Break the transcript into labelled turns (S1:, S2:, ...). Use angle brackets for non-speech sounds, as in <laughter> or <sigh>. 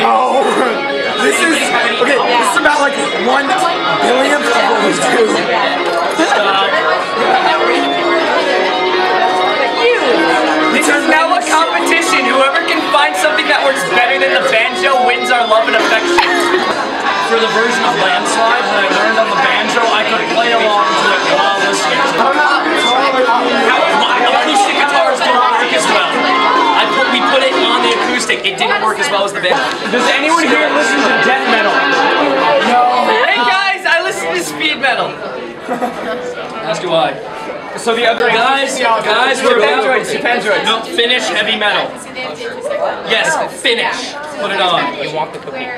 S1: No. <laughs> This is okay. This is about like one billionth of what we do.
S2: This is now a competition. Whoever can find something that works better than the banjo wins our love and affection.
S3: For the version of Landslide that I learned on the banjo, It didn't work as well as the banjo. <laughs>
S1: Does anyone here listen to death metal? No.
S2: Hey guys, I listen to speed metal.
S3: As do I.
S1: So the other
S3: Guys, guys, we're about
S1: Japandroids, Japandroids.
S3: No, Finnish heavy metal. Yes, Finnish. Put it on.
S1: You want the cookie?